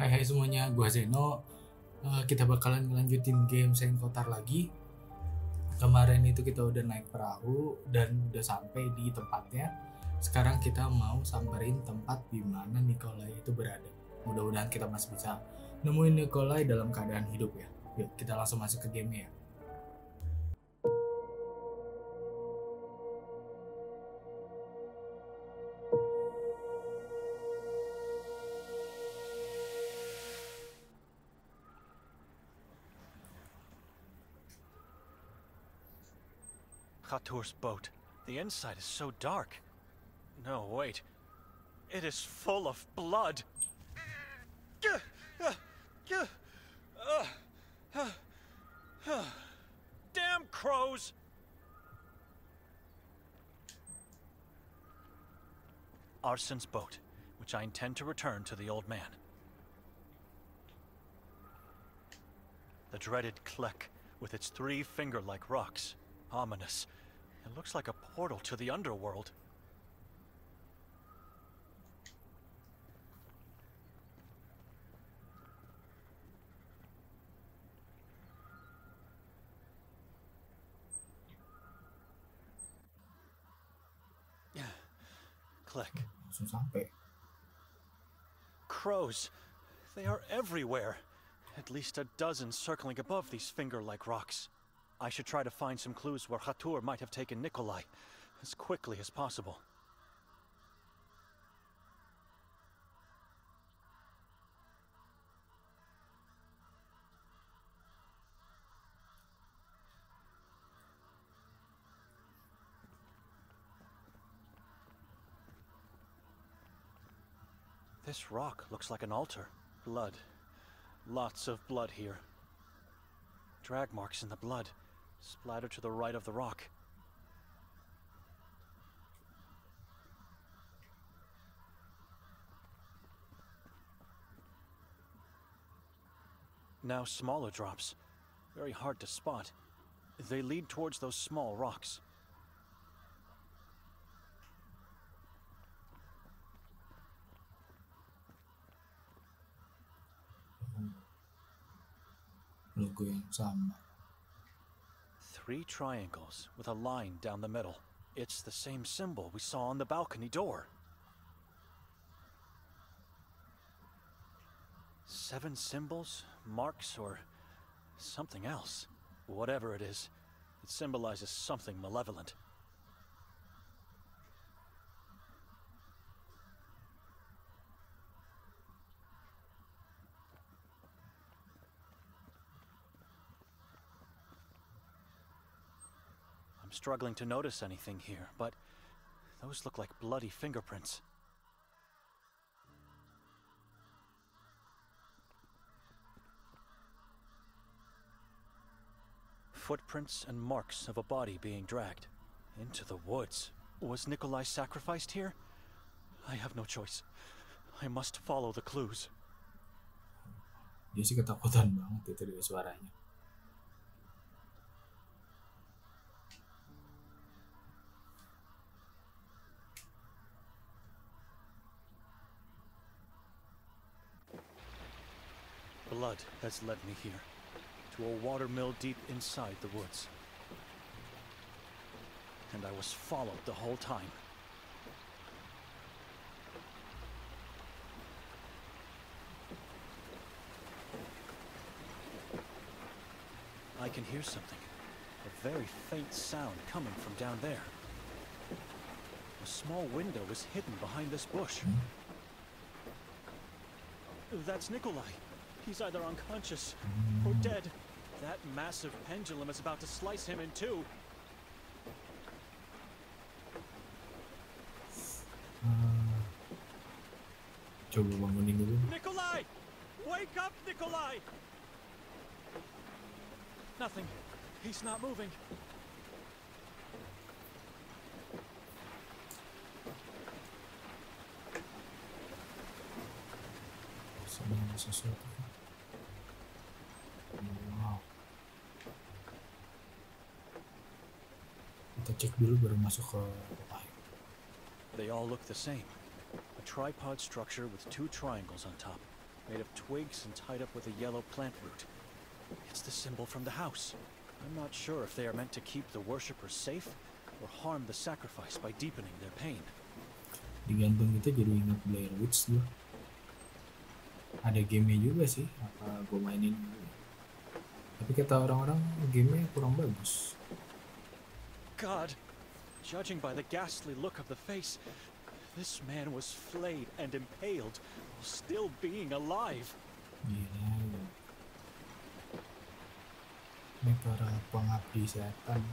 Hai hai semuanya, gua Zeno. Eh, kita bakalan ngelanjutin game Saint Kotar lagi. Kemarin itu kita udah naik perahu dan udah sampai di tempatnya. Sekarang kita mau samperin tempat di mana Nikolai itu berada. Mudah-mudahan kita masih bisa nemuin Nikolai dalam keadaan hidup ya. Yuk, kita langsung masuk ke game ya. Khatur's boat. The inside is so dark. No, wait. It is full of blood. Damn crows! Arson's boat, which I intend to return to the old man. The dreaded Klek, with its three finger-like rocks. Ominous. It looks like a portal to the underworld. Klek. Crows. They are everywhere. At least a dozen circling above these finger-like rocks. I should try to find some clues where Hatur might have taken Nikolay as quickly as possible. This rock looks like an altar. Blood. Lots of blood here. Drag marks in the blood, splattered to the right of the rock. Now smaller drops. Very hard to spot. They lead towards those small rocks. Logo yang sama. Three triangles with a line down the middle. It's the same symbol we saw on the balcony door. Seven symbols, marks, or something else. Whatever it is, it symbolizes something malevolent. I'm struggling to notice anything here, but those look like bloody fingerprints. Footprints and marks of a body being dragged into the woods. Was Nikolay sacrificed here? I have no choice. I must follow the clues. Dia sih ketakutan banget itu dari suaranya. Blood has led me here, to a watermill deep inside the woods. And I was followed the whole time. I can hear something. A very faint sound coming from down there. A small window is hidden behind this bush. That's Nikolay. He's either unconscious or dead. That massive pendulum is about to slice him in two. Nikolay! Wake up, Nikolay! Nothing. He's not moving. Sama sesuatu. Cek dulu baru masuk ke kota. They all look the same. A tripod structure with two triangles on top. made of twigs and tied up with a yellow plant root. It's the symbol from the house. I'm not sure if they are meant to keep the worshippers safe or harm the sacrifice by deepening their pain. digantung itu jadi ingat Blair Witch gue ada gamenya juga sih apa gue mainin tapi kata orang-orang gamenya kurang bagus God, judging by the ghastly look of the face, this man was flayed and impaled while still being alive. lu. ini para pengabdi setan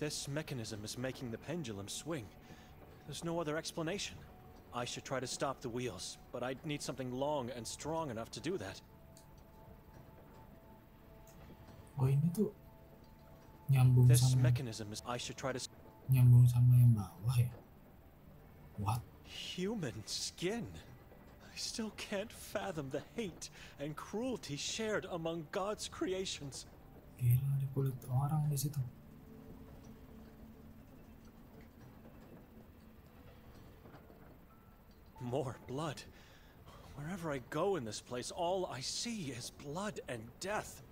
This mechanism is making the pendulum swing. There's no other explanation. I should try to stop the wheels, but I'd need something long and strong enough to do that. oh ini tuh nyambung This sama mechanism is. I should try to. nyambung sama yang bawah ya what Human skin. I still can't fathom the hate and cruelty shared among God's creations. gila ada kulit orang di situ More blood. Wherever I go in this place, all I see is blood and death.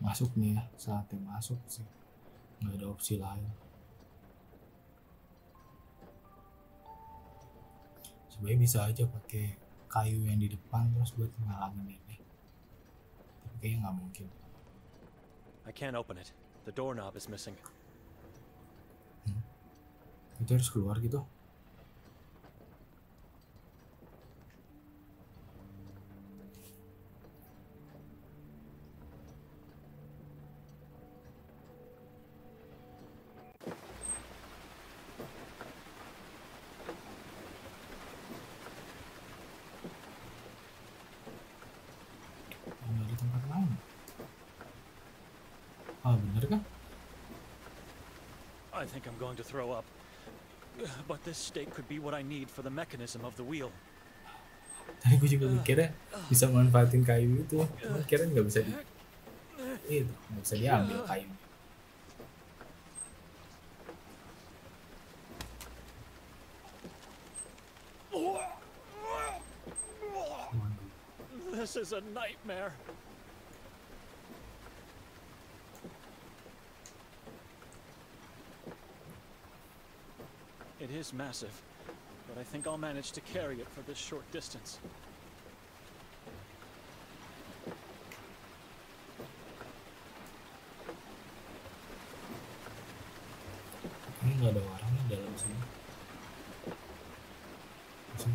masuk nih ya saatnya masuk sih nggak ada opsi lain sebenarnya bisa aja pakai kayu yang di depan terus buat ngalangin ini tapi kayaknya nggak mungkin I can't open it. The doorknob is missing. Itu harus keluar gitu. Nggak ada tempat lain. Ah bener kan I think I'm going to throw up. But this stake could be what I need for the mechanism of the wheel. Tadi gue juga mikirnya bisa manfaatin kayu itu, cuman kira nggak bisa di itu nggak bisa diambil kayu. This is a nightmare. It is massive, but I think I'll manage to carry it for this short distance. ini nggak ada orang di dalam sini.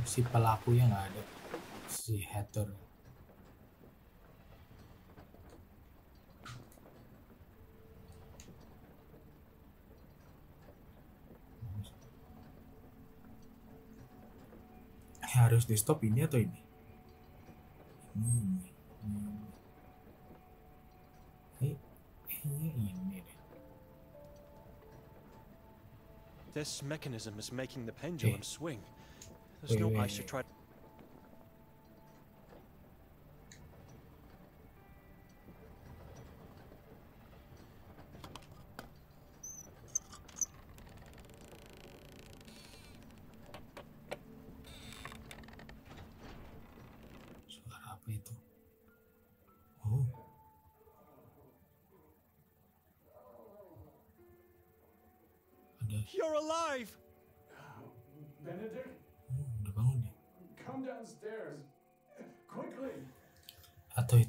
Si, pelakunya nggak ada, si hater. Harus di stop ini atau ini? Ini, ini, ini. Eh, kayaknya ini deh. This mechanism is making the pendulum swing. There's no. I should try.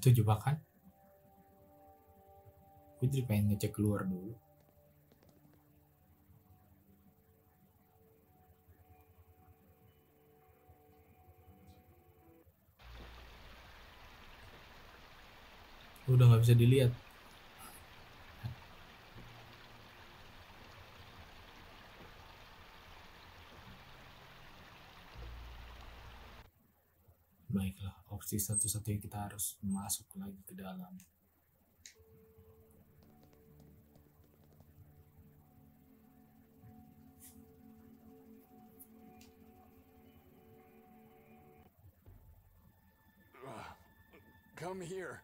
Itu jebakan? Gue pengen ngecek keluar dulu. Udah nggak bisa dilihat. baiklah opsi satu-satunya kita harus masuk lagi ke dalam Come here.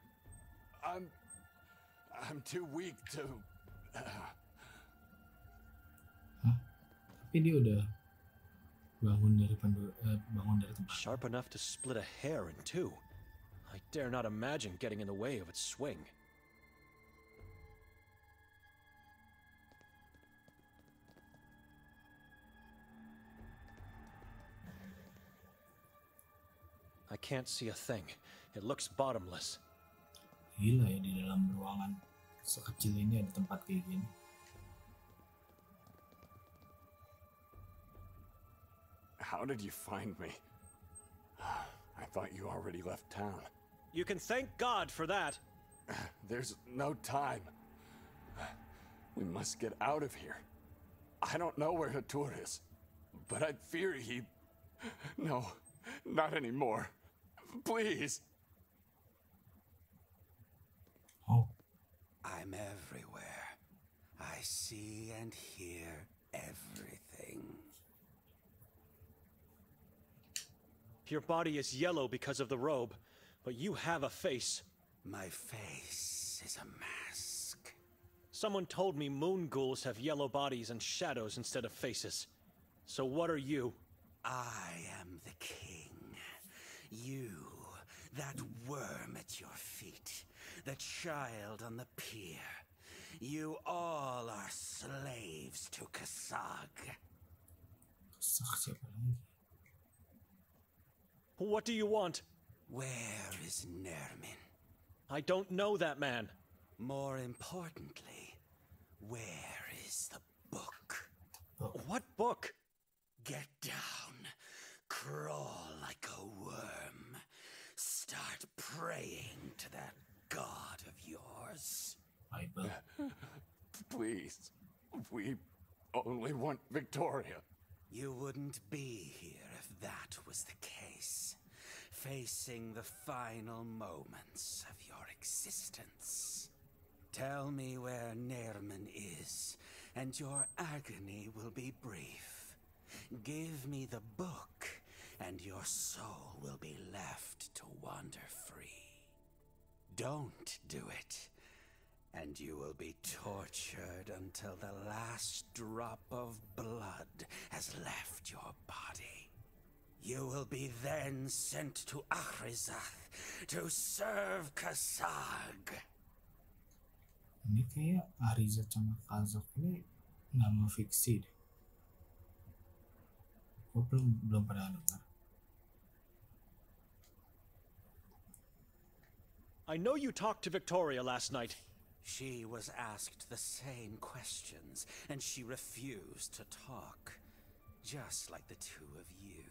I'm... I'm too weak to... Hah? Tapi dia udah bangun dari pendu eh, bangun dari tempat. Sharp enough to split a hair in two. I dare not imagine getting in the way of its swing. I can't see a thing. It looks bottomless. Gila ya di dalam ruangan sekecil ini ada tempat kayak gini. How did you find me? I thought you already left town. You can thank God for that. There's no time. We must get out of here. I don't know where Hatur is, but I fear he. No, not anymore. Please. Oh, I'm everywhere. I see and hear everything. Your body is yellow because of the robe, but you have a face. My face is a mask. Someone told me moon ghouls have yellow bodies and shadows instead of faces. So what are you? I am the king. You, that worm at your feet, the child on the pier. You all are slaves to Kasag. Kesek siapa lagi? What do you want? Where is Nermin? I don't know that man. More importantly, where is the book? What book? Get down. Crawl like a worm. Start praying to that god of yours. Bible. Please. We only want Victoria. You wouldn't be here if that was the case. Facing the final moments of your existence. Tell me where Nermin is, and your agony will be brief. Give me the book, and your soul will be left to wander free. Don't do it, and you will be tortured until the last drop of blood has left your body. You will be then sent to Ahrizath to serve Kasag. Ini kayak Arizat sama Kazak ini nama fiksi deh. Gue belum belum pernah dengar. I know you talked to Victoria last night. She was asked the same questions, and she refused to talk. Just like the two of you.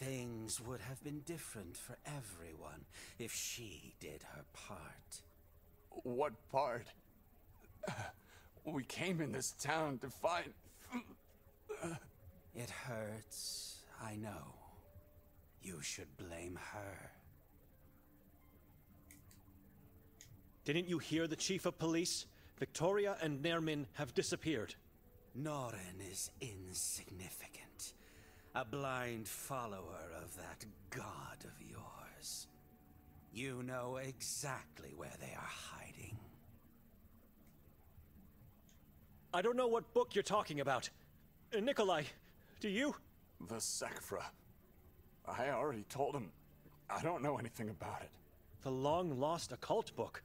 Things would have been different for everyone if she did her part. What part? We came in this town to find. It hurts, I know. You should blame her. Didn't you hear the chief of police? Victoria and Nermin have disappeared. Norin is insignificant. A blind follower of that god of yours. You know exactly where they are hiding. I don't know what book you're talking about. Uh, Nikolay, do you? The Sekfra. I already told him. I don't know anything about it. The long lost occult book.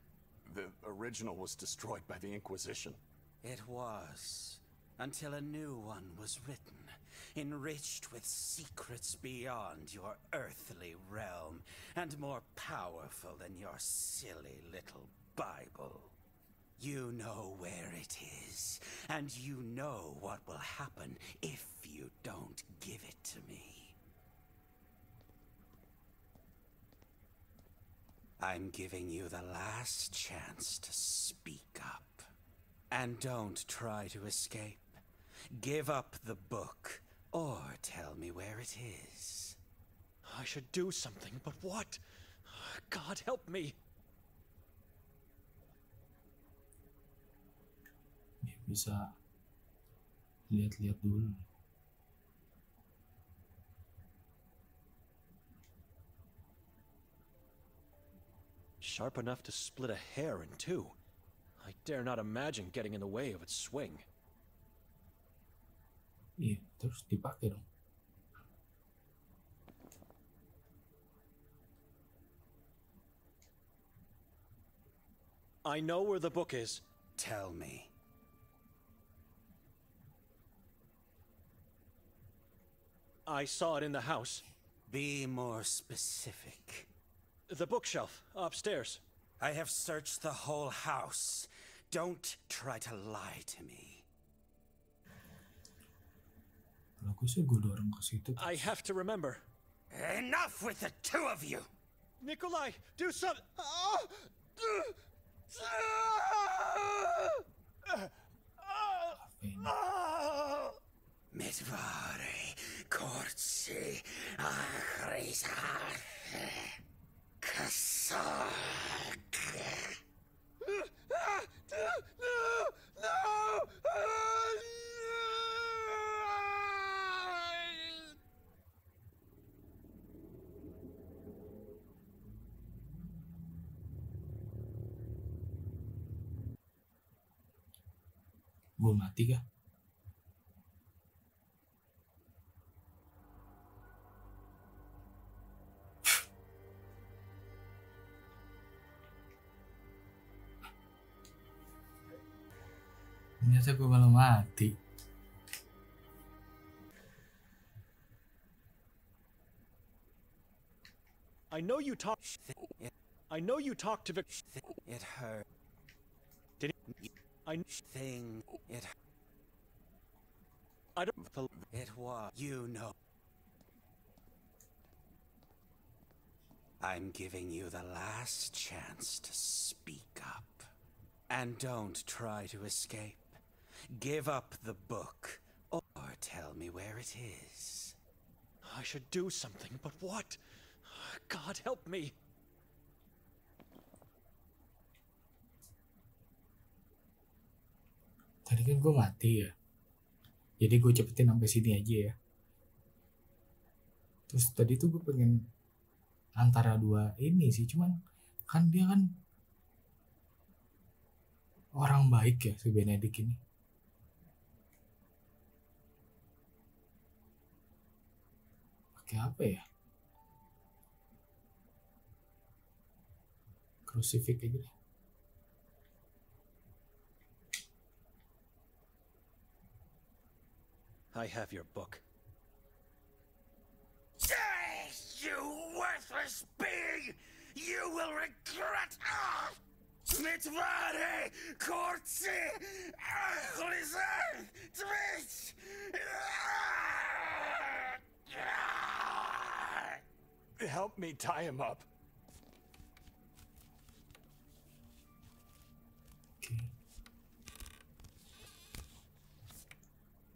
The original was destroyed by the Inquisition. It was, until a new one was written, enriched with secrets beyond your earthly realm, and more powerful than your silly little Bible. You know where it is, and you know what will happen if you don't give it to me. I'm giving you the last chance to speak up. And don't try to escape. Give up the book, or tell me where it is. I should do something, but what? God help me. Ya, bisa lihat-lihat dulu. Sharp enough to split a hair in two. I dare not imagine getting in the way of its swing. Iya, terus dipakai dong. I know where the book is. Tell me. I saw it in the house. Be more specific. The bookshelf, upstairs. I have searched the whole house. Don't try to lie to me. Kalau gue sih gue dorong ke situ. I have to remember. Enough with the two of you! Nikolay, do something! Apa ini? Mtvare, Khortsi, Ahrizath, Kasak. Gue mati kah? Ternyata gue malah mati. I know you talked. I know you talked to Vic. It hurt. Did he? I. Thing. It. I don't. believe It was. You know. I'm giving you the last chance to speak up. And don't try to escape. Give up the book. Or tell me where it is. I should do something, but what? God help me. Tadi kan gue mati ya. Jadi gue cepetin sampai sini aja ya. Terus tadi tuh gue pengen antara dua ini sih, cuman kan dia kan orang baik ya si Benedik ini. Pakai apa ya? Crucifix aja deh. I have your book. You worthless being! You will regret. Ah! Mtvare, Khortsi, Ahrizath, Twitch! Help me tie him up.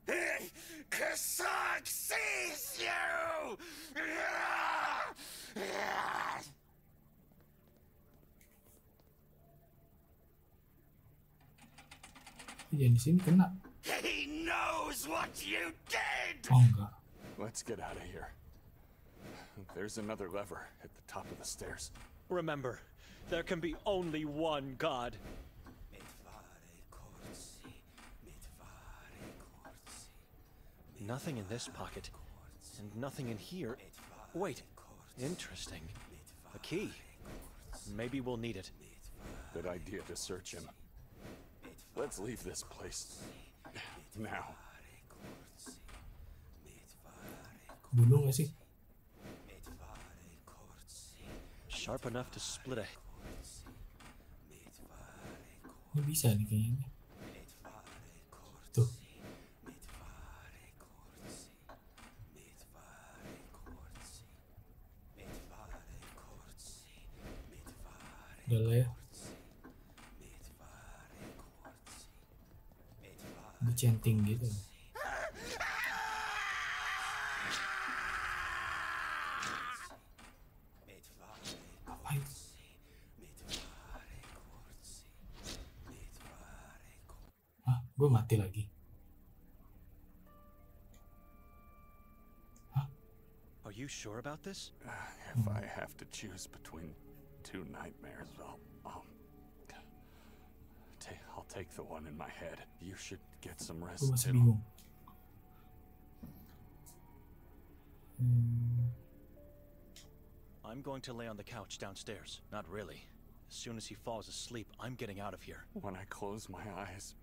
Oke. Kassak sees you! Jangan di sini kena. He knows what you did! Oh enggak. Let's get out of here. There's another lever at the top of the stairs. Remember, there can be only one God. Mtvare, Khortsi, Mtvare, Khortsi. Nothing in this pocket, and nothing in here. Wait, interesting. A key. Maybe we'll need it. Good idea to search him. Let's leave this place. Now. Bunuh gak sih? Sharp enough to split a. Ini bisa nih kayaknya. Tuh. Udah lah ya. Dicenting gitu. Apa itu? Hah? Gue mati lagi. Are you sure about this? If I have to choose between two nightmares. I'll, I'll, I'll take the one in my head. You should get some rest. gue masih too. Hmm, I'm going to lay on the couch downstairs. Not really. As soon as he falls asleep, I'm getting out of here. When I close my eyes,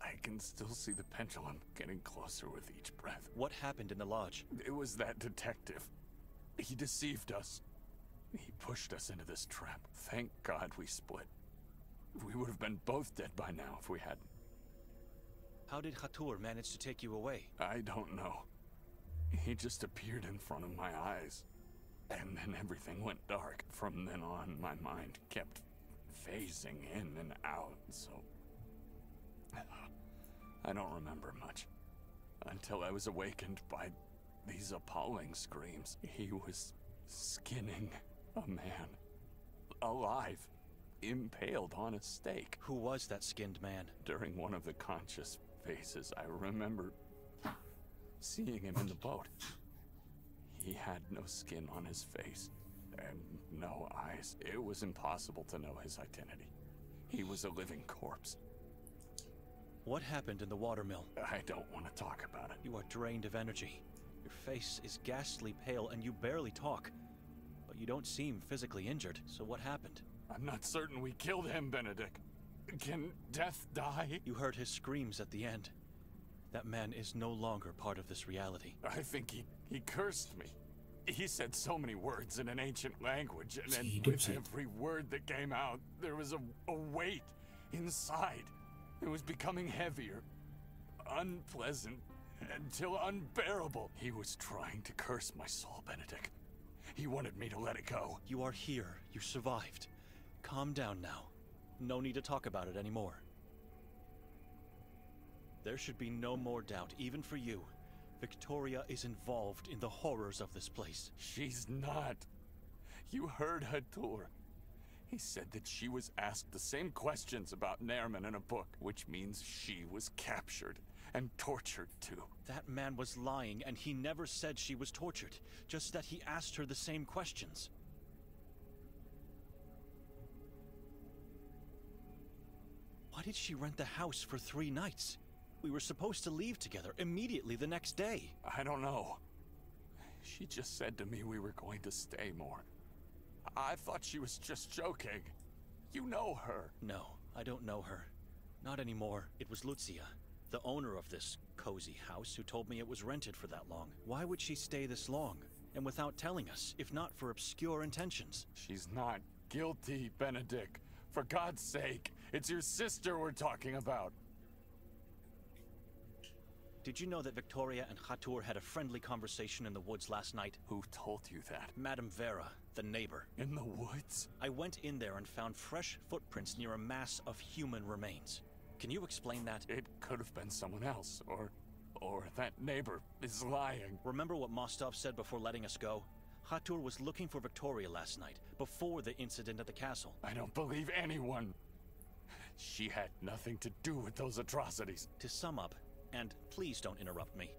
I can still see the pendulum getting closer with each breath. What happened in the lodge? It was that detective. He deceived us. He pushed us into this trap. Thank God we split. We would have been both dead by now if we hadn't. How did Hatur manage to take you away? I don't know. He just appeared in front of my eyes. And then everything went dark. From then on, my mind kept phasing in and out, so. I don't remember much. Until I was awakened by these appalling screams. He was skinning a man. Alive. Impaled on a stake. Who was that skinned man? During one of the conscious phases, I remember seeing him in the boat. He had no skin on his face and no eyes. It was impossible to know his identity. He was a living corpse. What happened in the watermill? I don't want to talk about it. You are drained of energy. Your face is ghastly pale and you barely talk. But you don't seem physically injured, so what happened? I'm not certain we killed him, Benedek. Can death die? You heard his screams at the end. That man is no longer part of this reality. I think he, he cursed me. He said so many words in an ancient language, and then with every word that came out, there was a, a weight inside. It was becoming heavier, unpleasant, until unbearable. He was trying to curse my soul, Benedek. He wanted me to let it go. You are here. You survived. Calm down now. No need to talk about it anymore. There should be no more doubt, even for you. Victoria is involved in the horrors of this place. She's not. You heard Hatur. He said that she was asked the same questions about Nermin in a book, which means she was captured and tortured too. That man was lying, and he never said she was tortured, just that he asked her the same questions. Why did she rent the house for three nights? We were supposed to leave together immediately the next day. I don't know. She just said to me we were going to stay more. I thought she was just joking. You know her. No, I don't know her. Not anymore. It was Lucia, the owner of this cozy house, who told me it was rented for that long. Why would she stay this long? And without telling us, if not for obscure intentions? She's not guilty, Benedek. For God's sake, it's your sister we're talking about. Did you know that Victoria and Khatur had a friendly conversation in the woods last night? Who told you that? Madame Vera, the neighbor. In the woods? I went in there and found fresh footprints near a mass of human remains. Can you explain that? It could have been someone else, or. or that neighbor is lying. Remember what Mostov said before letting us go? Khatur was looking for Victoria last night, before the incident at the castle. I don't believe anyone. She had nothing to do with those atrocities. To sum up, and please don't interrupt me.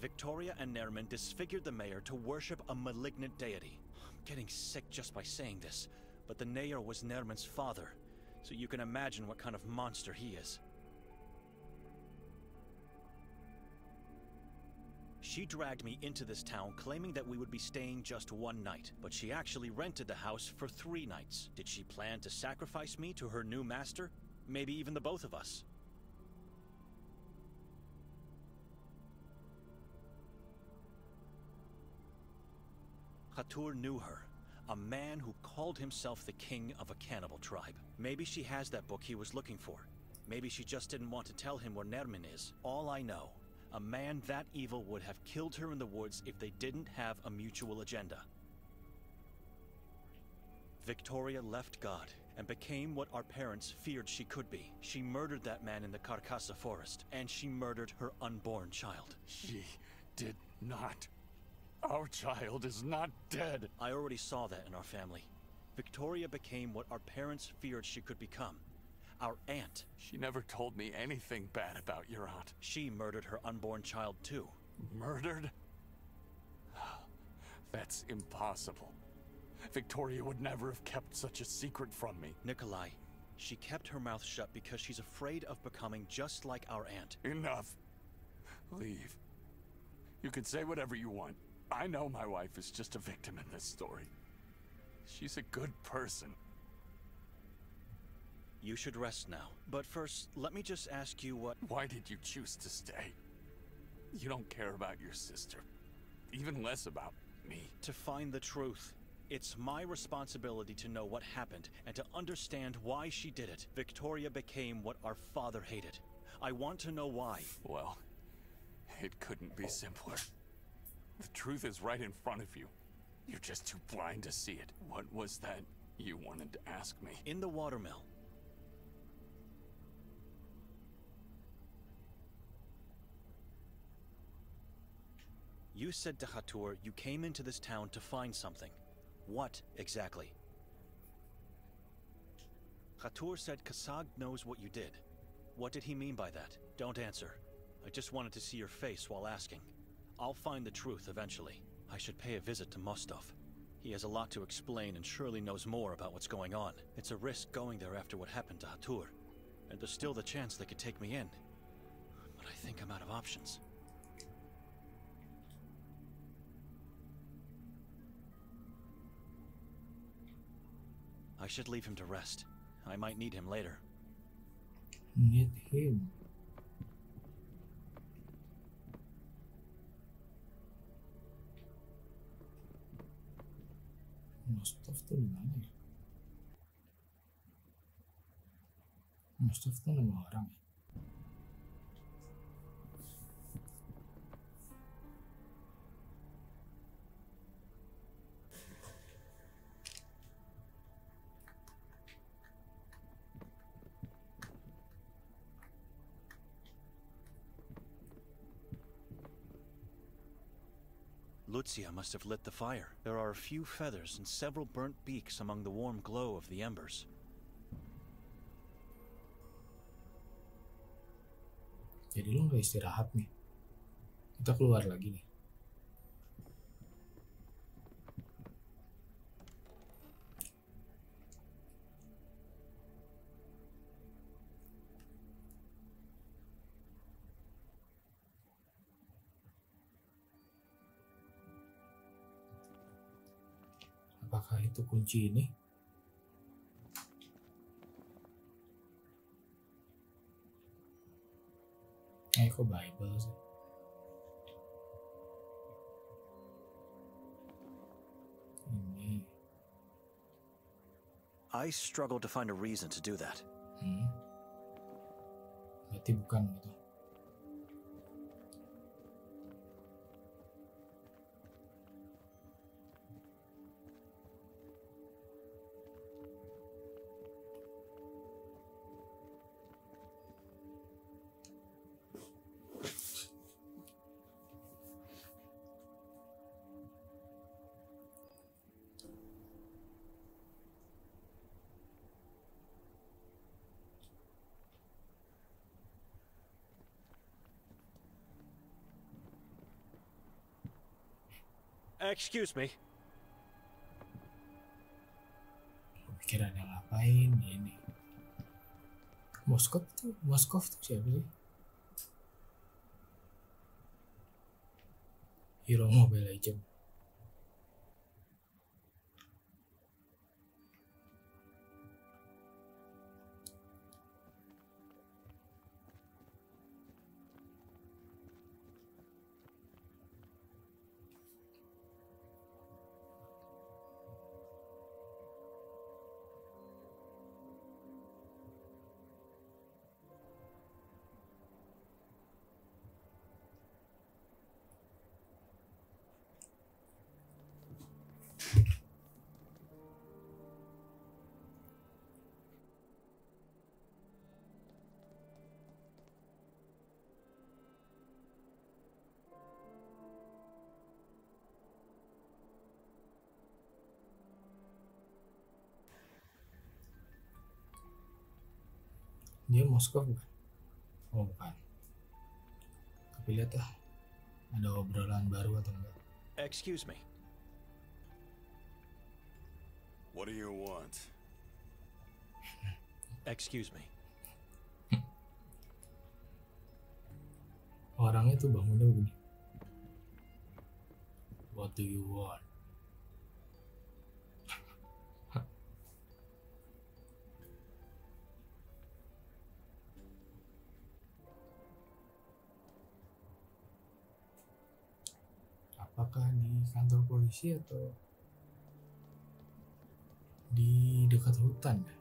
Victoria and Nermin disfigured the mayor to worship a malignant deity. I'm getting sick just by saying this, but the mayor was Nermin's father, so you can imagine what kind of monster he is. She dragged me into this town claiming that we would be staying just one night, but she actually rented the house for three nights. Did she plan to sacrifice me to her new master? Maybe even the both of us. Khatur knew her, a man who called himself the king of a cannibal tribe. Maybe she has that book he was looking for. Maybe she just didn't want to tell him where Nermin is. All I know, a man that evil would have killed her in the woods if they didn't have a mutual agenda. Victoria left God and became what our parents feared she could be. She murdered that man in the Carcassa forest, and she murdered her unborn child. She did not. Our child is not dead. I already saw that in our family. Victoria became what our parents feared she could become. Our aunt. She never told me anything bad about your aunt. She murdered her unborn child too. Murdered? That's impossible. Victoria would never have kept such a secret from me. Nikolay, she kept her mouth shut because she's afraid of becoming just like our aunt. Enough. Leave. You can say whatever you want. I know my wife is just a victim in this story. She's a good person. You should rest now. But first, let me just ask you what. Why did you choose to stay? You don't care about your sister. Even less about me. To find the truth. It's my responsibility to know what happened and to understand why she did it. Victoria became what our father hated. I want to know why. Well, it couldn't be simpler. The truth is right in front of you. You're just too blind to see it. What was that you wanted to ask me? In the watermill, You said to Hatur you came into this town to find something. What exactly? Hatur said Kasag knows what you did. What did he mean by that? Don't answer. I just wanted to see your face while asking. I'll find the truth eventually. I should pay a visit to Mostov. He has a lot to explain and surely knows more about what's going on. It's a risk going there after what happened to Hatur. And there's still the chance they could take me in. But I think I'm out of options. I should leave him to rest. I might need him later. Need him. Mustaf tuh di mana ya? Mustaf tuh Lucia must have lit the fire. There are a few feathers and several burnt beaks among the warm glow of the embers. Jadi lu nggak istirahat nih? Kita keluar lagi nih. Kunci ini? Eh kok Bible sih? Ini. I struggle to find a reason to do that. Hmm. Berarti bukan gitu. Excuse me. Gua pikir ada ngapain ini. Moskov tuh, Moskov tuh siapa sih? Hero Mobile Legend. dia Moskov bukan? Oh bukan. Tapi lihat lah ada obrolan baru atau enggak? Excuse me. What do you want? Excuse me. Orangnya tuh bangunnya begini. What do you want? Apakah di kantor polisi atau di dekat hutan ya?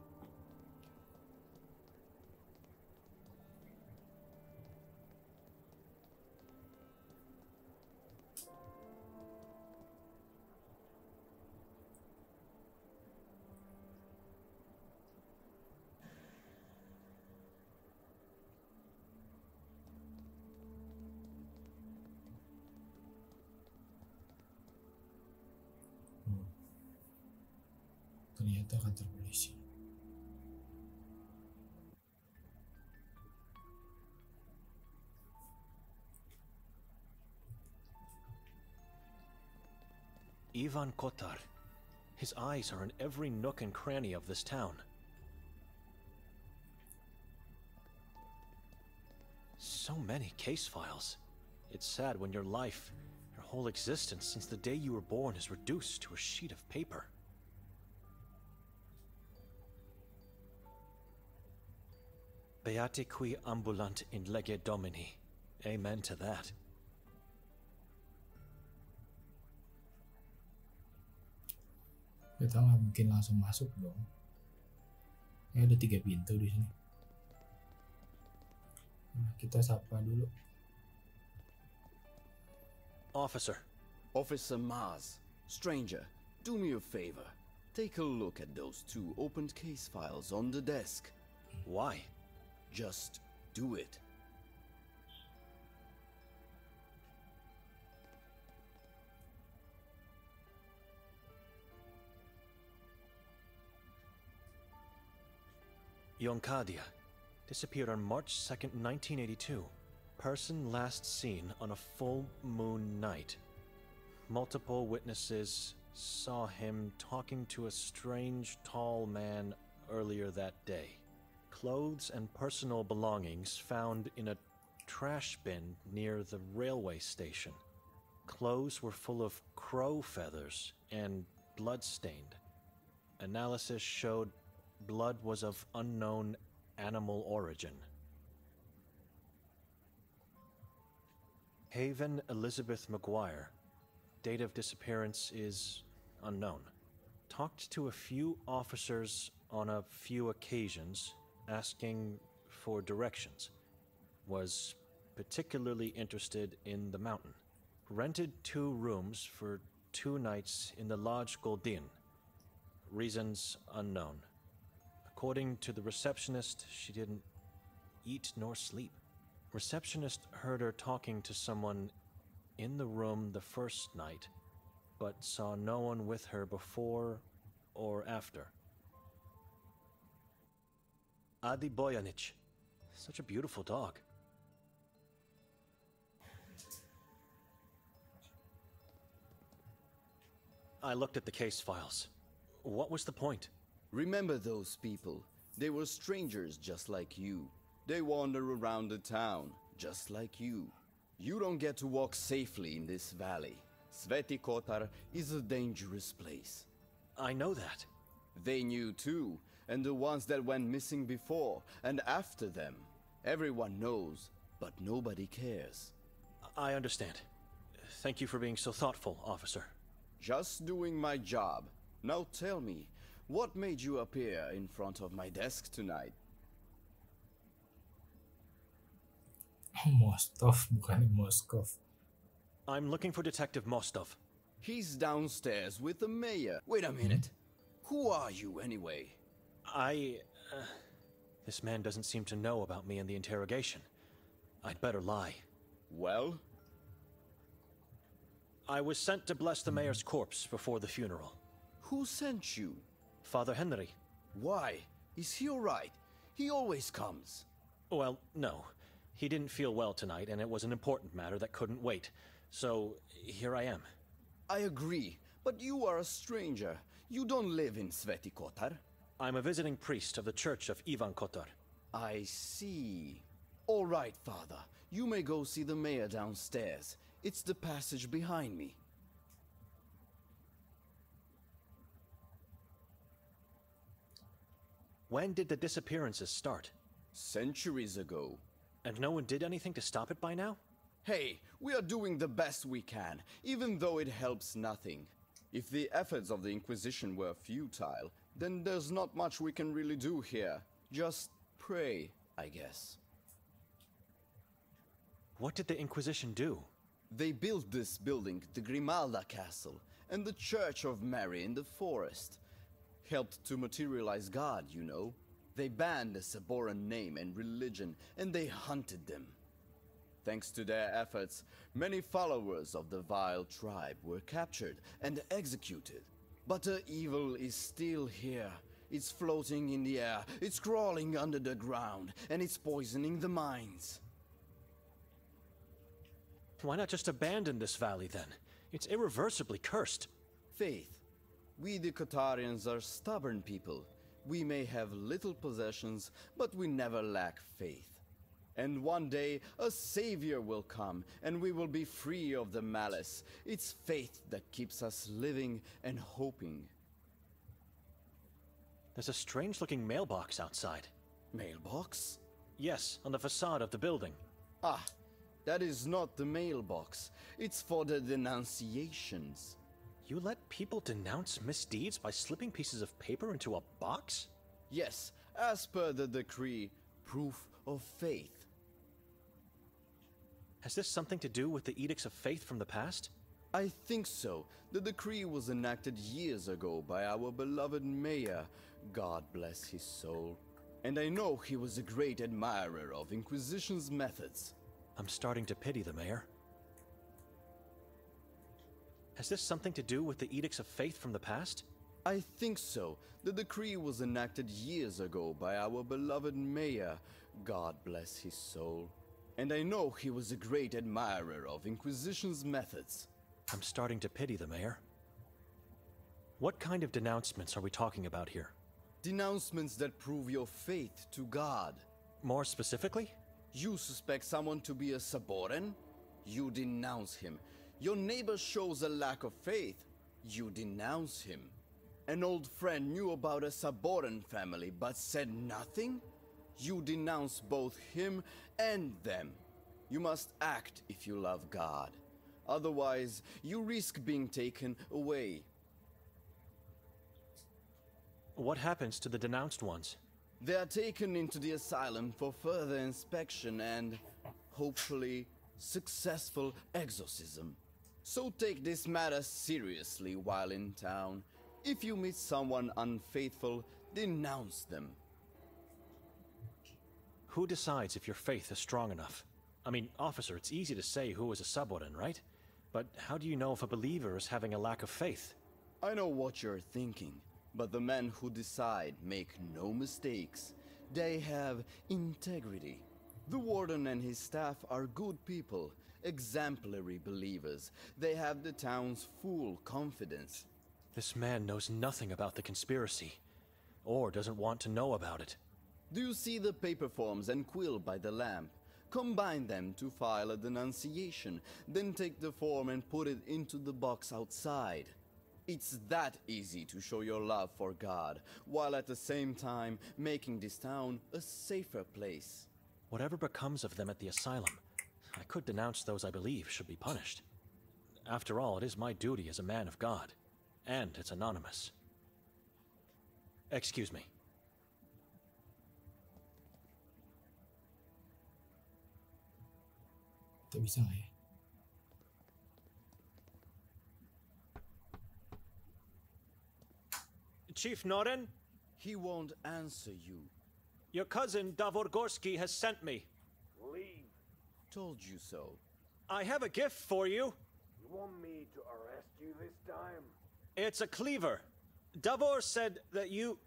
Ivan Kotar. His eyes are in every nook and cranny of this town. So many case files. It's sad when your life, your whole existence since the day you were born is reduced to a sheet of paper. Beati qui ambulant in lege domini. Amen to that. Kita nggak mungkin langsung masuk dong. Ya ada tiga pintu di sini. Nah, kita sapa dulu. Officer, Officer Maz, stranger, do me a favor. Take a look at those two opened case files on the desk. why? Just do it. Yonkadia. Disappeared on March 2nd, 1982. Person last seen on a full moon night. Multiple witnesses saw him talking to a strange, tall man earlier that day. Clothes and personal belongings found in a trash bin near the railway station. Clothes were full of crow feathers and blood-stained. Analysis showed blood was of unknown animal origin. Haven Elizabeth McGuire. Date of disappearance is unknown. Talked to a few officers on a few occasions, asking for directions. Was particularly interested in the mountain. Rented two rooms for two nights in the Lodge Goldin. Reasons unknown. According to the receptionist, she didn't eat nor sleep. Receptionist heard her talking to someone in the room the first night, but saw no one with her before or after. Adi Bojanic. Such a beautiful dog. I looked at the case files. What was the point? Remember those people. They were strangers just like you. They wander around the town just like you. You don't get to walk safely in this valley. Sveti Kotar is a dangerous place. I know that. They knew too, and the ones that went missing before and after them. Everyone knows, but nobody cares. I understand. Thank you for being so thoughtful, officer. Just doing my job. Now tell me, what made you appear in front of my desk tonight? Mostov bukan Moskov. I'm looking for Detective Mostov. He's downstairs with the mayor. Wait a minute. Hmm? Who are you anyway? I. Uh, this man doesn't seem to know about me in the interrogation. I'd better lie. Well, I was sent to bless the mayor's corpse before the funeral. who sent you? Father Henry. Why? Is he alright? He always comes. Well, no. He didn't feel well tonight, and it was an important matter that couldn't wait. So, here I am. I agree, But you are a stranger. You don't live in Sveti Kotar. I'm a visiting priest of the Church of Ivan Kotar. I see. All right, Father. You may go see the mayor downstairs. It's the passage behind me. When did the disappearances start? Centuries ago. And no one did anything to stop it by now? Hey, we are doing the best we can, even though it helps nothing. If the efforts of the Inquisition were futile, then there's not much we can really do here. Just pray, I guess. What did the Inquisition do? They built this building, the Grimalda Castle, and the Church of Mary in the forest. Helped to materialize God, you know. They banned the Saboran name and religion, and they hunted them. Thanks to their efforts, many followers of the vile tribe were captured and executed. But the evil is still here. It's floating in the air, it's crawling under the ground, and it's poisoning the minds. Why not just abandon this valley then? It's irreversibly cursed. Faith. We the Kotarians are stubborn people. We may have little possessions, but we never lack faith. And one day a savior will come, and we will be free of the malice. It's faith that keeps us living and hoping. There's a strange looking mailbox outside. Mailbox? Yes, on the facade of the building. Ah, that is not the mailbox. It's for the denunciations. You let people denounce misdeeds by slipping pieces of paper into a box? Yes, as per the decree, proof of faith. Has this something to do with the Edicts of Faith from the past? I think so. The decree was enacted years ago by our beloved mayor, God bless his soul. And I know he was a great admirer of Inquisition's methods. I'm starting to pity the mayor. Has this something to do with the Edicts of Faith from the past? I think so. The decree was enacted years ago by our beloved mayor, God bless his soul. And I know he was a great admirer of Inquisition's methods. I'm starting to pity the mayor. What kind of denouncements are we talking about here? Denouncements that prove your faith to God. More specifically? You suspect someone to be a Saboran? You denounce him. Your neighbor shows a lack of faith. You denounce him. An old friend knew about a Saboran family but said nothing? You denounce both him and them. You must act if you love God. Otherwise, you risk being taken away. What happens to the denounced ones? They are taken into the asylum for further inspection and, hopefully, successful exorcism. So take this matter seriously while in town. If you meet someone unfaithful, denounce them. Who decides if your faith is strong enough? I mean, officer, it's easy to say who is a Saboran, right? But how do you know if a believer is having a lack of faith? I know what you're thinking, but the men who decide make no mistakes. They have integrity. The warden and his staff are good people, exemplary believers. They have the town's full confidence. This man knows nothing about the conspiracy, or doesn't want to know about it. Do you see the paper forms and quill by the lamp? Combine them to file a denunciation, then take the form and put it into the box outside. It's that easy to show your love for God, while at the same time making this town a safer place. Whatever becomes of them at the asylum, I could denounce those I believe should be punished. After all, it is my duty as a man of God, and it's anonymous. Excuse me. Tak bisa nggak ya? Chief Noren, He won't answer you. your cousin Davorgorsky has sent me. Leave. Told you so. I have a gift for you. You want me to arrest you this time? It's a cleaver. Davor said that you.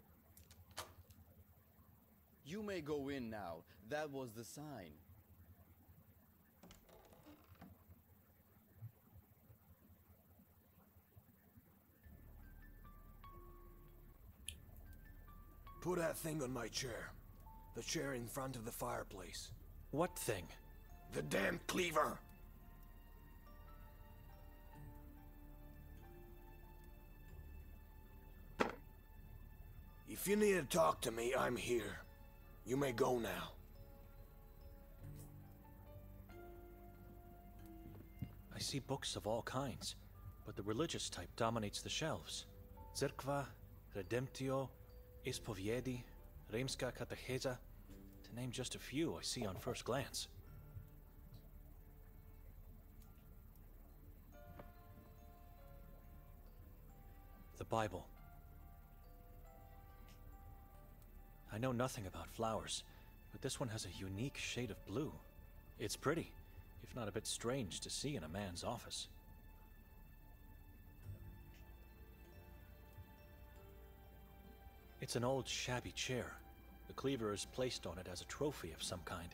You may go in now. That was the sign. Put that thing on my chair. The chair in front of the fireplace. What thing? The damn cleaver! If you need to talk to me, I'm here. You may go now. I see books of all kinds, but the religious type dominates the shelves. Zerkva, Redemptio, Ispoviedi, Rimska Katecheza, to name just a few I see on first glance. The Bible. I know nothing about flowers, but this one has a unique shade of blue. It's pretty, if not a bit strange to see in a man's office. It's an old shabby chair. The cleaver is placed on it as a trophy of some kind.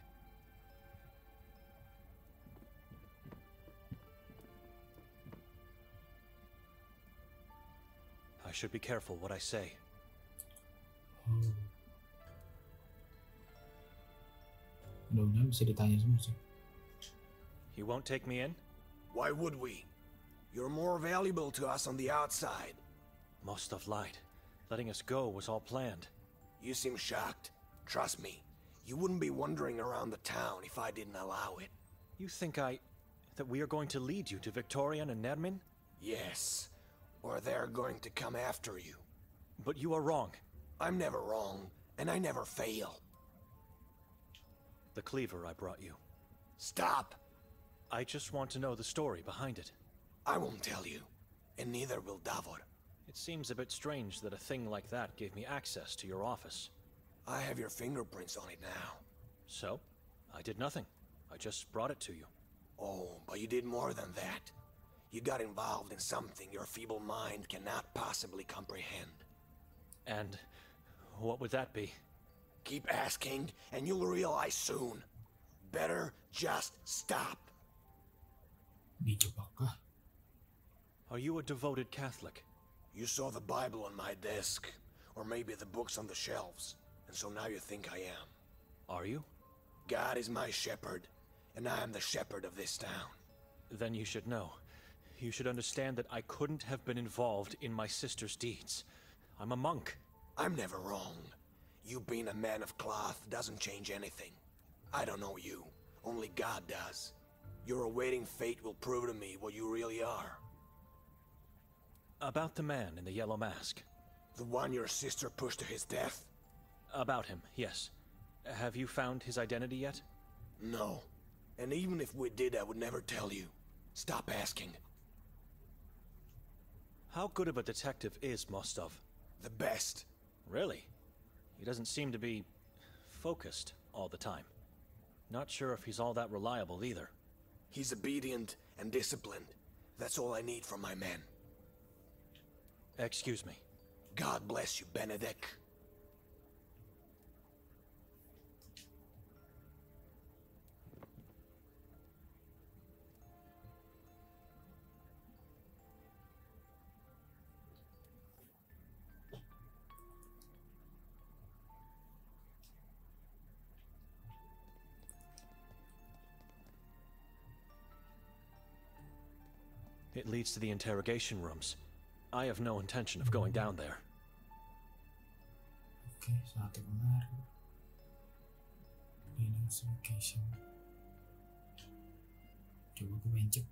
I should be careful what I say. Oh. Mudah-mudahan bisa ditanya semua sih. You won't take me in? Why would we? You're more valuable to us on the outside. Mostov lied. Letting us go was all planned. You seem shocked. Trust me, you wouldn't be wandering around the town if I didn't allow it. You think I. that we are going to lead you to Victorian and Nermin? Yes, or they're going to come after you. But you are wrong. I'm never wrong, and I never fail. The cleaver I brought you. Stop! I just want to know the story behind it. I won't tell you, and neither will Davor. It seems a bit strange that a thing like that gave me access to your office. I have your fingerprints on it now. So, I did nothing. I just brought it to you. Oh, but you did more than that. You got involved in something your feeble mind cannot possibly comprehend. And what would that be? Keep asking, and you'll realize soon. Better just stop. Dijebak kah? Are you a devoted Catholic? You saw the Bible on my desk, or maybe the books on the shelves, and so now you think I am. Are you? God is my shepherd, and I am the shepherd of this town. Then you should know. You should understand that I couldn't have been involved in my sister's deeds. I'm a monk. I'm never wrong. You being a man of cloth doesn't change anything. I don't know you. Only God does. Your awaiting fate will prove to me what you really are. About the man in the yellow mask. The one your sister pushed to his death? About him, yes. Have you found his identity yet? No. And even if we did, I would never tell you. Stop asking. How good of a detective is Mostov? The best. Really? He doesn't seem to be focused all the time. Not sure if he's all that reliable either. He's obedient and disciplined. That's all I need from my men. Excuse me. God bless you, Benedek. It leads to the interrogation rooms. I have no intention of going down there. Oke, saatnya menarik. Identification. Coba gue pengen cek.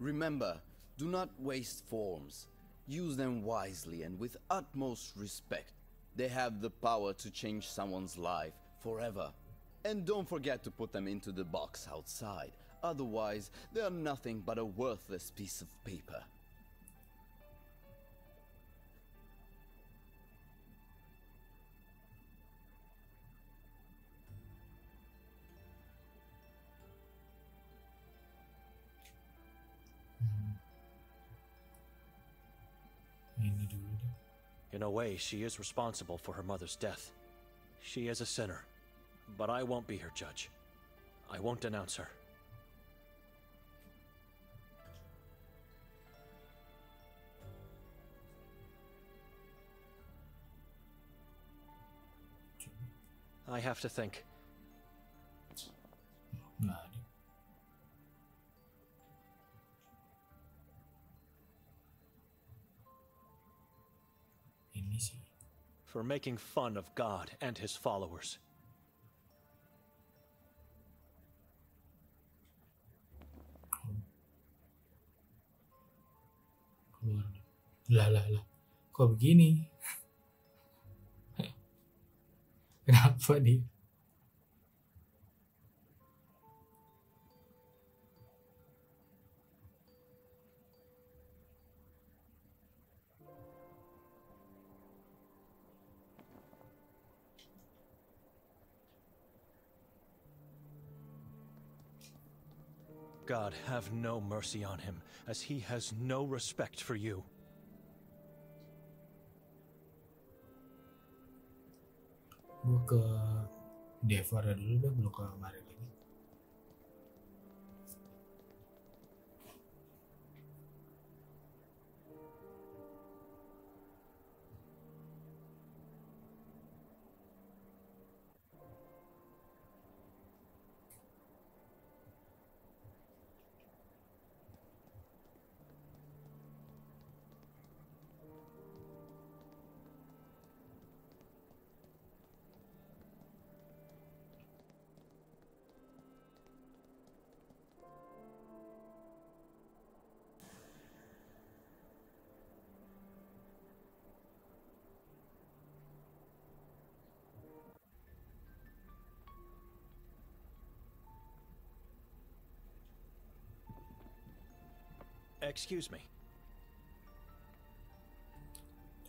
Remember, do not waste forms. Use them wisely and with utmost respect. They have the power to change someone's life forever. And don't forget to put them into the box outside. Otherwise, they are nothing but a worthless piece of paper. Ini dulu deh. In a way, she is responsible for her mother's death. She is a sinner, but I won't be her judge. I won't denounce her. I have to think. For making fun of God and his followers. Lah lah lah. Kok begini. Kenapa nih God have no mercy on him, as he has no respect for you. Gue ke Devara dulu dah belum ke Mari Excuse me.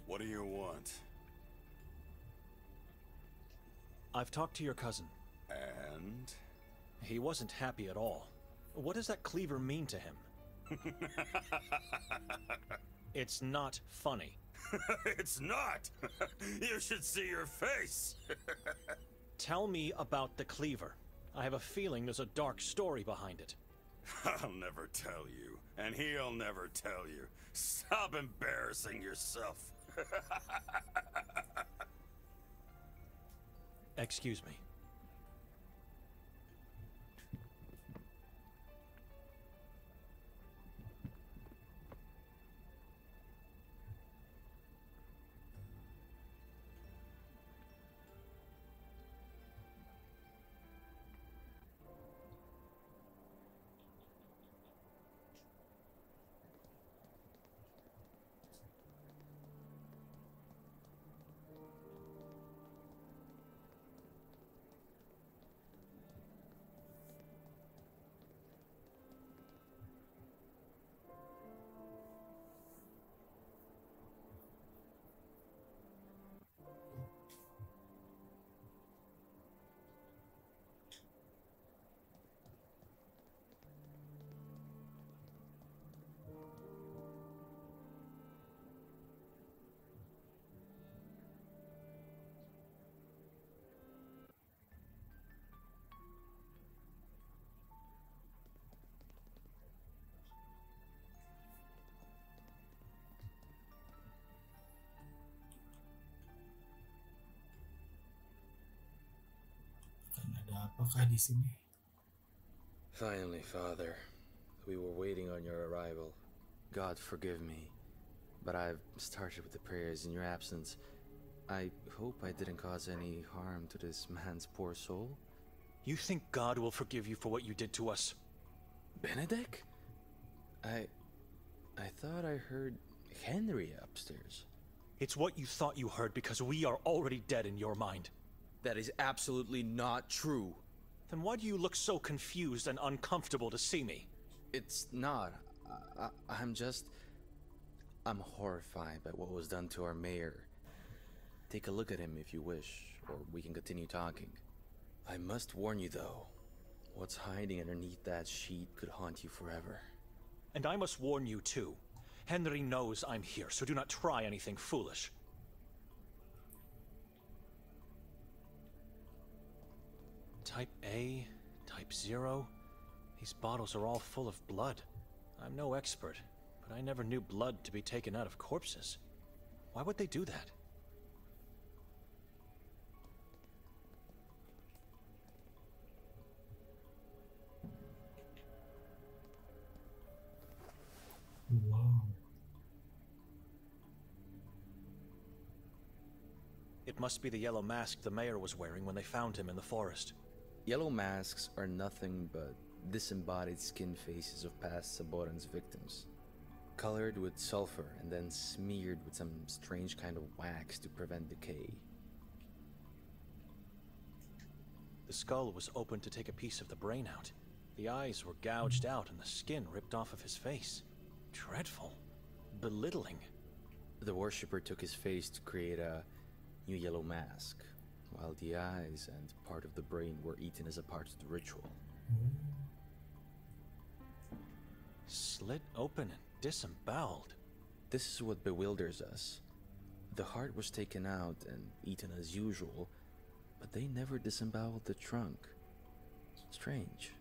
What do you want? I've talked to your cousin. And? He wasn't happy at all. What does that cleaver mean to him? It's not funny. it's not! you should see your face! Tell me about the cleaver. I have a feeling there's a dark story behind it. I'll never tell you, and he'll never tell you. Stop embarrassing yourself. Excuse me. Apakah di sini Finally, Father. We were waiting on your arrival. God forgive me, but I've started with the prayers in your absence. I hope I didn't cause any harm to this man's poor soul. You think God will forgive you for what you did to us? Benedek? I. I thought I heard Henry upstairs. It's what you thought you heard because we are already dead in your mind. That is absolutely not true. Then why do you look so confused and uncomfortable to see me? It's not. I, I, I'm just. I'm horrified by what was done to our mayor. Take a look at him if you wish, or we can continue talking. I must warn you, though. What's hiding underneath that sheet could haunt you forever. And I must warn you too. Henry knows I'm here, so do not try anything foolish. Type A, Type Zero. These bottles are all full of blood. I'm no expert, but I never knew blood to be taken out of corpses. Why would they do that? Wow. It must be the yellow mask the mayor was wearing when they found him in the forest. Yellow masks are nothing but disembodied skin faces of past Saboran's victims, colored with sulfur and then smeared with some strange kind of wax to prevent decay. The skull was opened to take a piece of the brain out. The eyes were gouged out and the skin ripped off of his face. Dreadful. Belittling. The worshipper took his face to create a new yellow mask, while the eyes and part of the brain were eaten as a part of the ritual. Slit open and disemboweled. This is what bewilders us. The heart was taken out and eaten as usual, but they never disemboweled the trunk. Strange.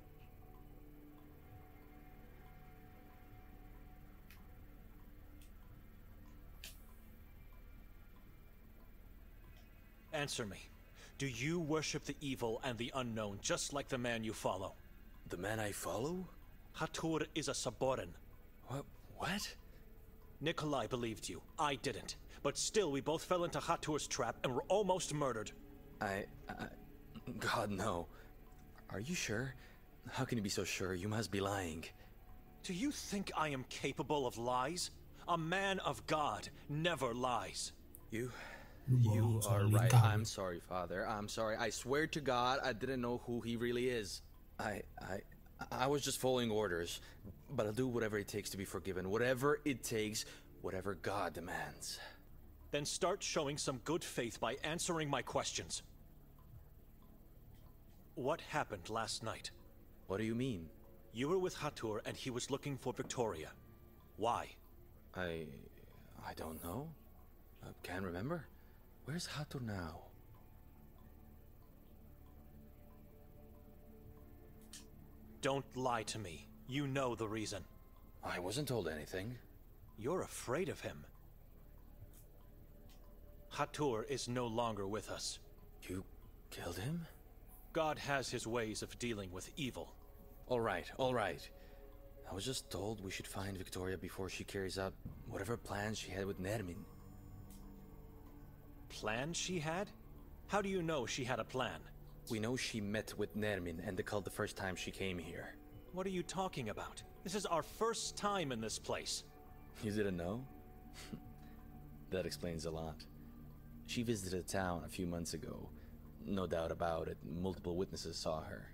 Answer me. Do you worship the evil and the unknown just like the man you follow? The man I follow? Hatur is a Saboran. What? What? Nikolay believed you. I didn't. But still, we both fell into Hatur's trap and were almost murdered. I, I. God, no. Are you sure? How can you be so sure? You must be lying. Do you think I am capable of lies? A man of God never lies. You. Lu You are right. I'm sorry, Father. I'm sorry. I swear to God, I didn't know who he really is. I, I, I was just following orders. But I'll do whatever it takes to be forgiven. Whatever it takes, whatever God demands. Then start showing some good faith by answering my questions. What happened last night? What do you mean? You were with Hatur and he was looking for Victoria. Why? I, I don't know. I can't remember. Where's Hatur now? Don't lie to me. You know the reason. I wasn't told anything. You're afraid of him. Hatur is no longer with us. You killed him? God has his ways of dealing with evil. All right, all right. I was just told we should find Victoria before she carries out whatever plans she had with Nermin. Plan she had? How do you know she had a plan? We know she met with Nermin and the cult the first time she came here. What are you talking about? This is our first time in this place. You didn't know? that explains a lot. She visited the town a few months ago. No doubt about it, multiple witnesses saw her.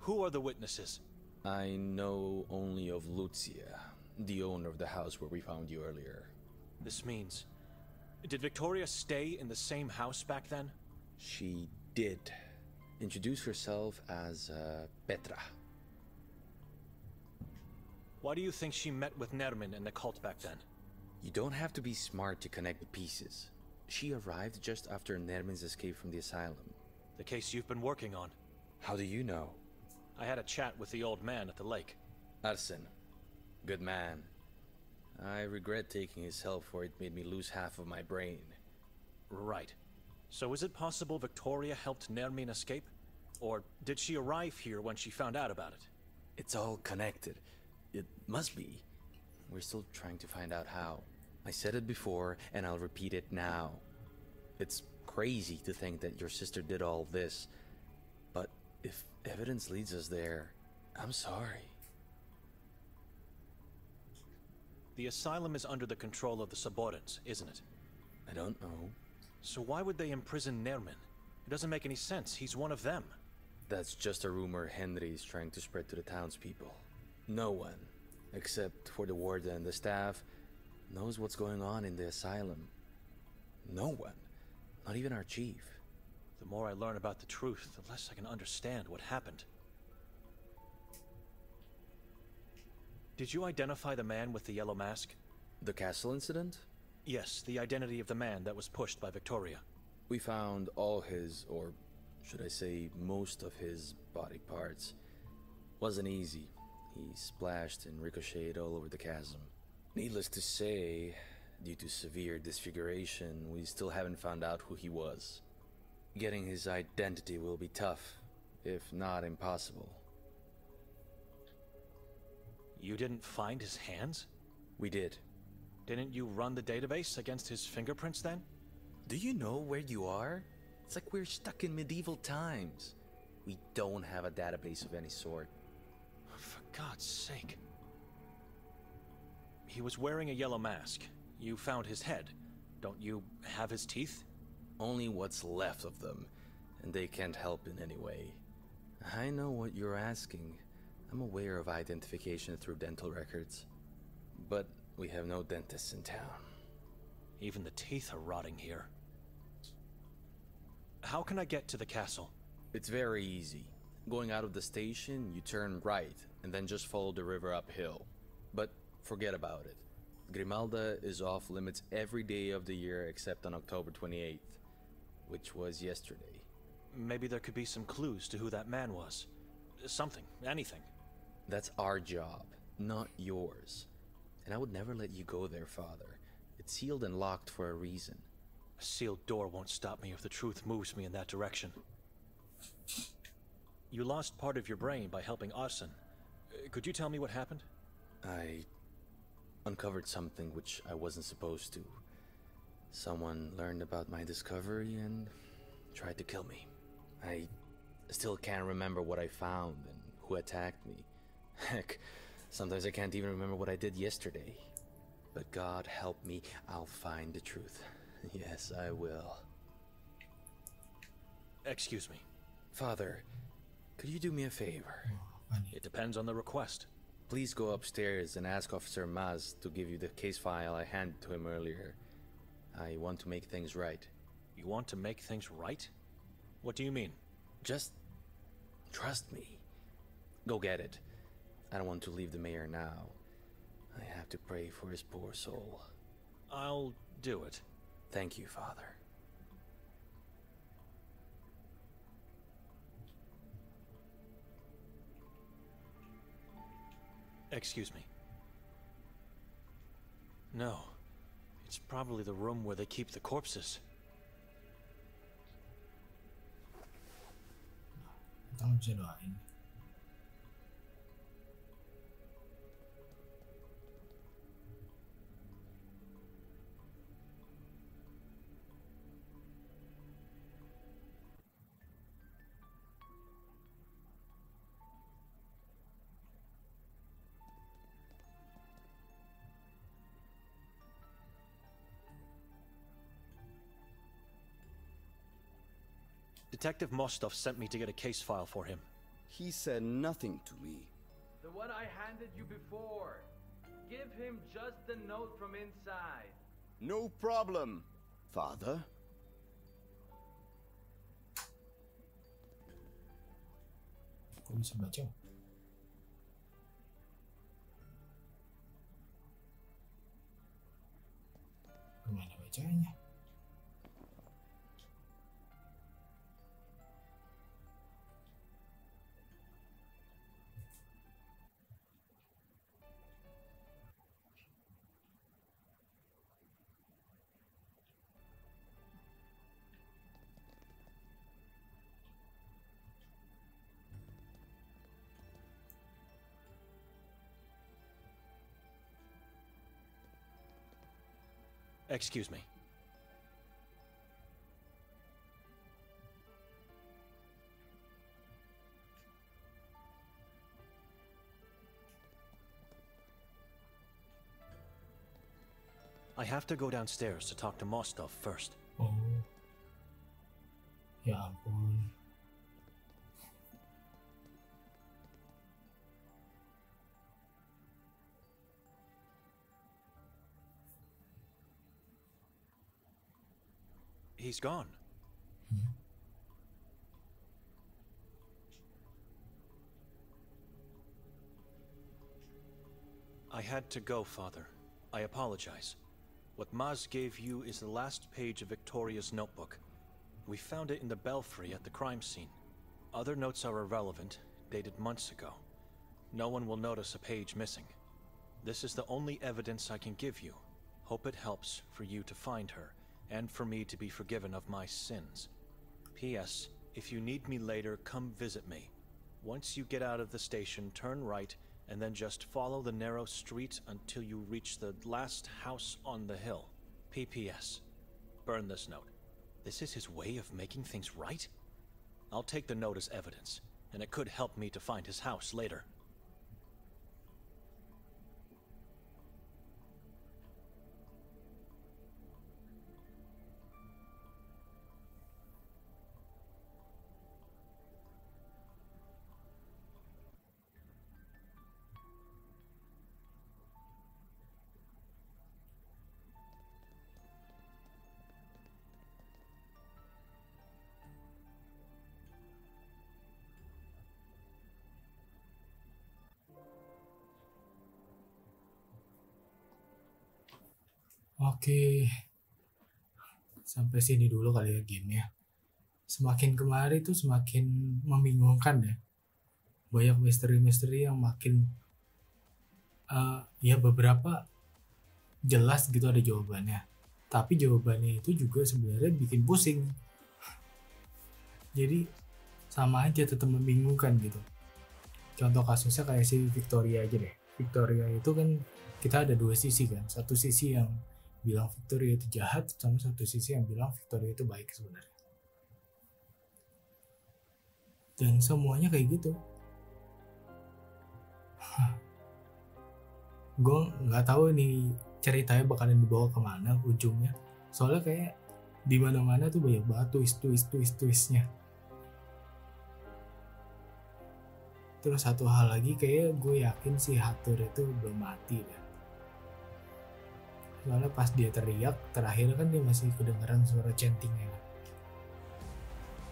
Who are the witnesses? I know only of Lucia, the owner of the house where we found you earlier. This means. Did Victoria stay in the same house back then? She did introduce herself as uh, Petra. Why do you think she met with Nermin and the cult back then? You don't have to be smart to connect the pieces. She arrived just after Nermin's escape from the asylum. The case you've been working on. How do you know? I had a chat with the old man at the lake. Arsen. Good man. I regret taking his help for it made me lose half of my brain. Right. So is it possible Victoria helped Nermin escape? Or did she arrive here when she found out about it? It's all connected. It must be. We're still trying to find out how. I said it before, and I'll repeat it now. It's crazy to think that your sister did all this. But if evidence leads us there, I'm sorry. The asylum is under the control of the subordinates, isn't it? I don't know. So why would they imprison Nermin? It doesn't make any sense. He's one of them. That's just a rumor Henry is trying to spread to the townspeople. No one, except for the warden and the staff, knows what's going on in the asylum. No one. Not even our chief. The more I learn about the truth, the less I can understand what happened. Did you identify the man with the yellow mask? The castle incident? Yes, the identity of the man that was pushed by Victoria. We found all his, or should I say, most of his body parts. Wasn't easy. He splashed and ricocheted all over the chasm. Needless to say, due to severe disfiguration, we still haven't found out who he was. Getting his identity will be tough, if not impossible. You didn't find his hands? We did. Didn't you run the database against his fingerprints then? Do you know where you are? It's like we're stuck in medieval times. We don't have a database of any sort. For God's sake. He was wearing a yellow mask. You found his head. Don't you have his teeth? Only what's left of them, and they can't help in any way. I know what you're asking. I'm aware of identification through dental records. But we have no dentists in town. Even the teeth are rotting here. How can I get to the castle? It's very easy. Going out of the station, you turn right, and then just follow the river uphill. But forget about it. Grimalda is off limits every day of the year except on October 28th, which was yesterday. Maybe there could be some clues to who that man was. Something, anything. That's our job, not yours. And I would never let you go there, Father. It's sealed and locked for a reason. A sealed door won't stop me if the truth moves me in that direction. You lost part of your brain by helping Arsen. Uh, Could you tell me what happened? I uncovered something which I wasn't supposed to. Someone learned about my discovery and tried to kill me. I still can't remember what I found and who attacked me. Heck, sometimes I can't even remember what I did yesterday. But God help me, I'll find the truth. Yes, I will. Excuse me. Father, could you do me a favor? Oh, it depends on the request. Please go upstairs and ask Officer Maz to give you the case file I handed to him earlier. I want to make things right. You want to make things right? What do you mean? Just trust me. Go get it. I don't want to leave the mayor now. I have to pray for his poor soul. I'll do it. Thank you, Father. Excuse me. No. It's probably the room where they keep the corpses. Kita nggak bisa Detective Mostov sent me to get a case file for him. He said nothing to me. The one I handed you before. Give him just the note from inside. No problem, Father. Kok bisa baca? Gimana bacanya? Excuse me. I have to go downstairs to talk to Mostov first. Oh. Ya ampun. He's gone. I had to go, Father. I apologize. What Maz gave you is the last page of Victoria's notebook. We found it in the belfry at the crime scene. Other notes are irrelevant, dated months ago. No one will notice a page missing. This is the only evidence I can give you. Hope it helps for you to find her, and for me to be forgiven of my sins. P.S. If you need me later, come visit me. Once you get out of the station, turn right and then just follow the narrow street until you reach the last house on the hill. PPS. Burn this note. This is his way of making things right? I'll take the note as evidence, and it could help me to find his house later. Oke. Sampai sini dulu kali ya gamenya. Semakin kemari tuh semakin membingungkan deh. Banyak misteri-misteri yang makin eh, ya beberapa jelas gitu ada jawabannya. Tapi jawabannya itu juga sebenarnya bikin pusing. Jadi sama aja tetap membingungkan gitu. Contoh kasusnya kayak si Victoria aja deh. Victoria itu kan kita ada dua sisi kan. Satu sisi yang bilang Victoria itu jahat sama satu sisi yang bilang Victoria itu baik sebenarnya. Dan semuanya kayak gitu. Gue nggak tahu nih ceritanya bakalan dibawa ke mana ujungnya. Soalnya kayak di mana mana tuh banyak banget twist twist twist twistnya. Terus satu hal lagi kayak gue yakin si Hatur itu belum mati deh soalnya pas dia teriak terakhir kan dia masih kedengaran suara centingnya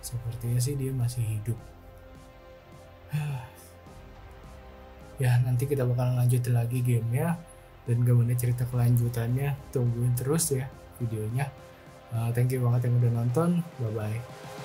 sepertinya sih dia masih hidup. Ya nanti kita bakal lanjutin lagi gamenya dan gimana cerita kelanjutannya. Tungguin terus ya videonya. Uh, thank you banget yang udah nonton. Bye bye